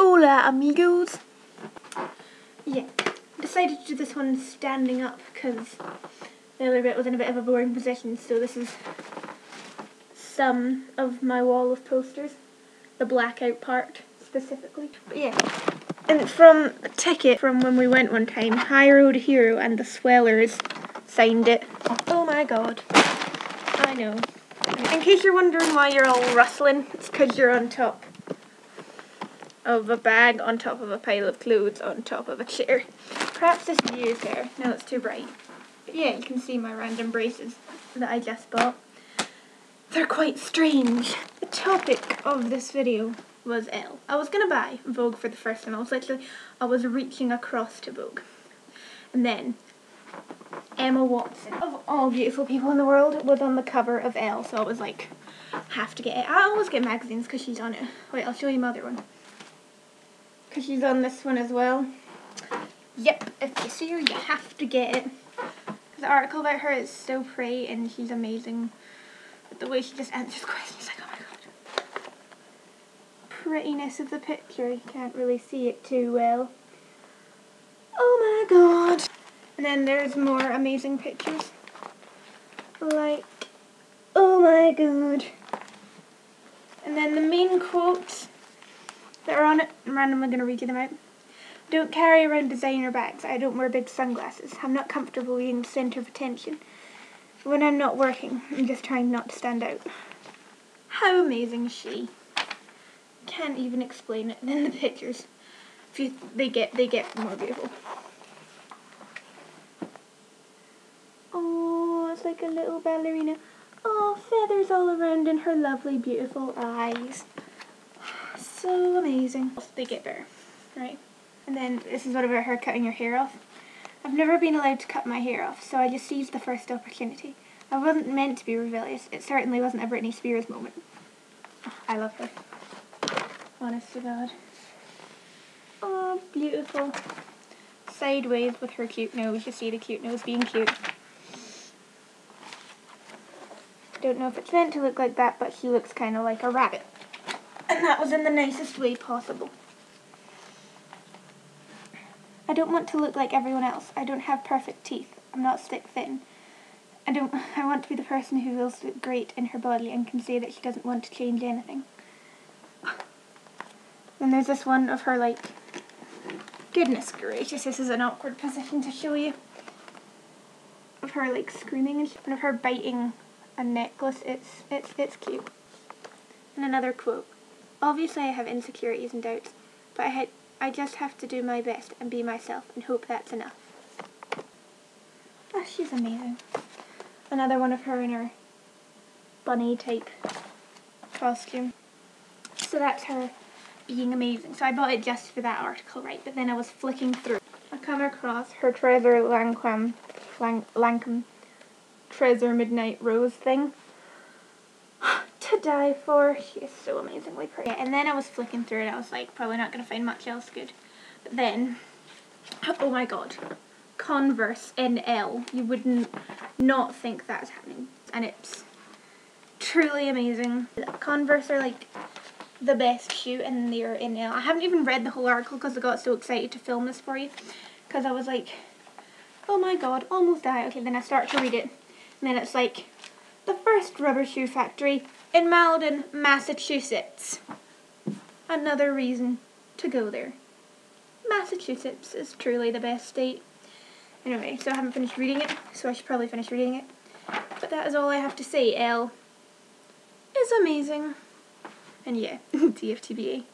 Hola amigos! Yeah, decided to do this one standing up because the other bit was in a bit of a boring position, so this is some of my wall of posters, the blackout part specifically. But yeah, and from a ticket from when we went one time, High Road Hero and the Swellers signed it. Oh my god. I know. In case you're wondering why you're all rustling, it's because you're on top of a bag, on top of a pile of clothes, on top of a chair. Perhaps this view is there. No, it's too bright. But yeah, you can see my random braces that I just bought. They're quite strange. The topic of this video was Elle. I was gonna buy Vogue for the first time. I was literally, I was reaching across to Vogue. And then Emma Watson, of all beautiful people in the world, was on the cover of Elle. So I was like, have to get it. I always get magazines because she's on it. Wait, I'll show you my other one. Because she's on this one as well. Yep, if you see her, you have to get it. The article about her is so pretty and she's amazing. The way she just answers questions, like, oh my god. Prettiness of the picture, you can't really see it too well. Oh my god. And then there's more amazing pictures. Like, oh my god. And then the main quotes that are on it, I'm randomly going to read you them out. Don't carry around designer bags. I don't wear big sunglasses. I'm not comfortable being the centre of attention. When I'm not working, I'm just trying not to stand out. How amazing is she? Can't even explain it. Then the pictures, if you, they get they get more beautiful. Oh, it's like a little ballerina. Oh, feathers all around in her lovely, beautiful eyes. So amazing. They get better, right? And then this is what about her cutting your hair off. I've never been allowed to cut my hair off, so I just seized the first opportunity. I wasn't meant to be rebellious. It certainly wasn't a Britney Spears moment. I love her. Honest to God. Oh, beautiful. Sideways with her cute nose. You see the cute nose being cute. Don't know if it's meant to look like that, but she looks kind of like a rabbit. And that was in the nicest way possible. I don't want to look like everyone else. I don't have perfect teeth. I'm not stick thin. I don't I want to be the person who feels great in her body and can say that she doesn't want to change anything. Then there's this one of her like goodness gracious, this is an awkward position to show you. Of her like screaming and of her biting a necklace. It's it's it's cute. And another quote. Obviously I have insecurities and doubts, but I had I just have to do my best and be myself and hope that's enough. Oh, she's amazing. Another one of her in her bunny type costume. So that's her being amazing. So I bought it just for that article, right? But then I was flicking through. I come across her Trésor Lancome, Lancome Trésor Midnight Rose thing to die for. She is so amazingly pretty. And then I was flicking through it. I was like, probably not going to find much else good. But then, oh my god, Converse in Elle. You wouldn't not think that's happening. And it's truly amazing. Converse are like the best shoe and they're in Elle. I haven't even read the whole article because I got so excited to film this for you. Because I was like, oh my god, almost die. Okay, then I start to read it. And then it's like, the first rubber shoe factory in Malden, Massachusetts. Another reason to go there. Massachusetts is truly the best state. Anyway, so I haven't finished reading it, so I should probably finish reading it. But that is all I have to say. Elle is amazing. And yeah, DFTBA.